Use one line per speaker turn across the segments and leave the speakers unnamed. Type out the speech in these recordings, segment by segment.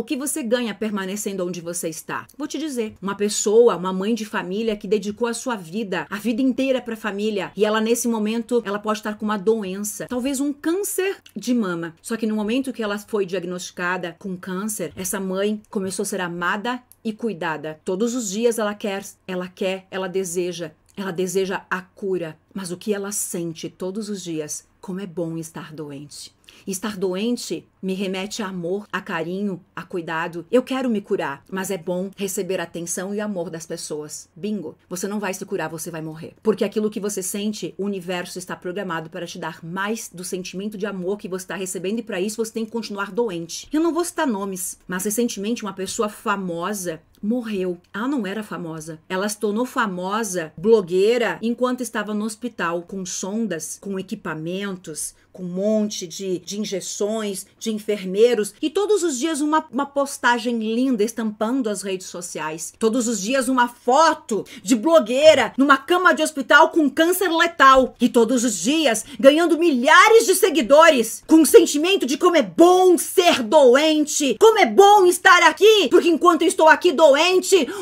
O que você ganha permanecendo onde você está? Vou te dizer, uma pessoa, uma mãe de família que dedicou a sua vida, a vida inteira para a família, e ela nesse momento, ela pode estar com uma doença, talvez um câncer de mama. Só que no momento que ela foi diagnosticada com câncer, essa mãe começou a ser amada e cuidada. Todos os dias ela quer, ela quer, ela deseja, ela deseja a cura. Mas o que ela sente todos os dias? Como é bom estar doente. Estar doente me remete a amor, a carinho, a cuidado. Eu quero me curar, mas é bom receber atenção e amor das pessoas. Bingo! Você não vai se curar, você vai morrer. Porque aquilo que você sente, o universo está programado para te dar mais do sentimento de amor que você está recebendo e para isso você tem que continuar doente. Eu não vou citar nomes, mas recentemente uma pessoa famosa morreu. Ela não era famosa. Ela se tornou famosa, blogueira, enquanto estava no hospital, com sondas, com equipamentos, com um monte de, de injeções, de enfermeiros, e todos os dias uma, uma postagem linda estampando as redes sociais. Todos os dias uma foto de blogueira numa cama de hospital com câncer letal. E todos os dias ganhando milhares de seguidores com o sentimento de como é bom ser doente, como é bom estar aqui, porque enquanto eu estou aqui doente,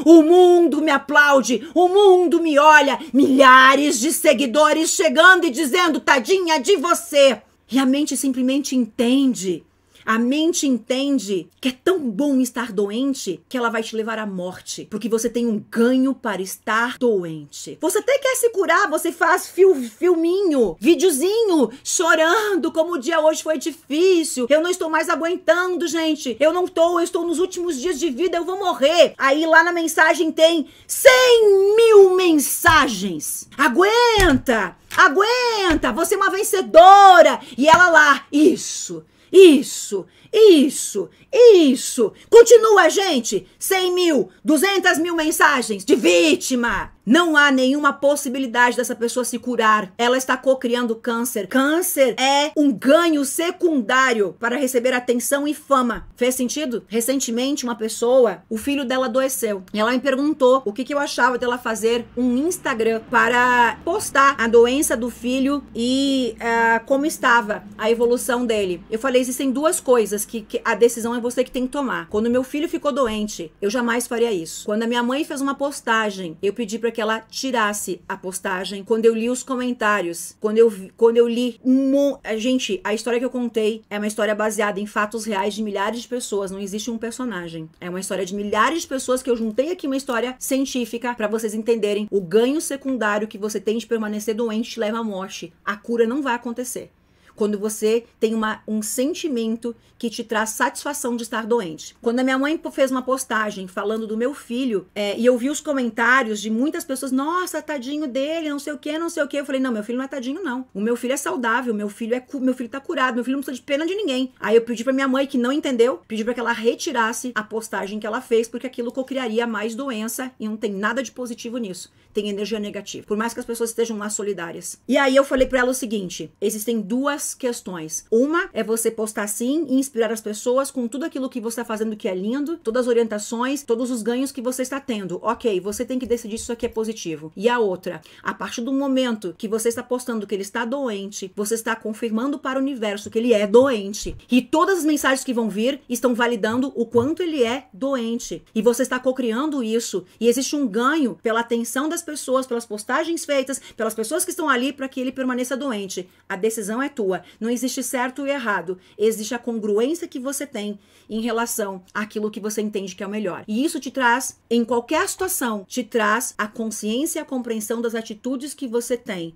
o mundo me aplaude, o mundo me olha, milhares de seguidores chegando e dizendo tadinha de você. E a mente simplesmente entende a mente entende que é tão bom estar doente que ela vai te levar à morte, porque você tem um ganho para estar doente. Você até quer se curar, você faz fil filminho, videozinho, chorando como o dia hoje foi difícil. Eu não estou mais aguentando, gente. Eu não estou, eu estou nos últimos dias de vida, eu vou morrer. Aí lá na mensagem tem 100 mil mensagens. Aguenta! Aguenta! Você é uma vencedora! E ela lá, isso. Isso, isso, isso. Continua, gente. 100 mil, 200 mil mensagens de vítima. Não há nenhuma possibilidade dessa pessoa se curar. Ela está co-criando câncer. Câncer é um ganho secundário para receber atenção e fama. Fez sentido? Recentemente, uma pessoa, o filho dela adoeceu. E ela me perguntou o que, que eu achava dela fazer um Instagram para postar a doença do filho e uh, como estava a evolução dele. Eu falei: existem duas coisas que, que a decisão é você que tem que tomar. Quando meu filho ficou doente, eu jamais faria isso. Quando a minha mãe fez uma postagem, eu pedi para que ela tirasse a postagem. Quando eu li os comentários, quando eu, quando eu li um Gente, a história que eu contei é uma história baseada em fatos reais de milhares de pessoas. Não existe um personagem. É uma história de milhares de pessoas que eu juntei aqui uma história científica para vocês entenderem o ganho secundário que você tem de permanecer doente te leva à morte. A cura não vai acontecer quando você tem uma, um sentimento que te traz satisfação de estar doente. Quando a minha mãe fez uma postagem falando do meu filho, é, e eu vi os comentários de muitas pessoas, nossa, tadinho dele, não sei o que, não sei o que. Eu falei, não, meu filho não é tadinho, não. O meu filho é saudável, meu filho é meu filho tá curado, meu filho não precisa de pena de ninguém. Aí eu pedi pra minha mãe, que não entendeu, pedi para que ela retirasse a postagem que ela fez, porque aquilo cocriaria mais doença e não tem nada de positivo nisso. Tem energia negativa. Por mais que as pessoas estejam lá solidárias. E aí eu falei para ela o seguinte: existem duas questões. Uma é você postar sim e inspirar as pessoas com tudo aquilo que você está fazendo que é lindo, todas as orientações, todos os ganhos que você está tendo. Ok, você tem que decidir se isso aqui é positivo. E a outra, a partir do momento que você está postando que ele está doente, você está confirmando para o universo que ele é doente. E todas as mensagens que vão vir estão validando o quanto ele é doente. E você está cocriando isso. E existe um ganho pela atenção das pessoas, pelas postagens feitas, pelas pessoas que estão ali para que ele permaneça doente. A decisão é tua. Não existe certo e errado. Existe a congruência que você tem em relação àquilo que você entende que é o melhor. E isso te traz, em qualquer situação, te traz a consciência e a compreensão das atitudes que você tem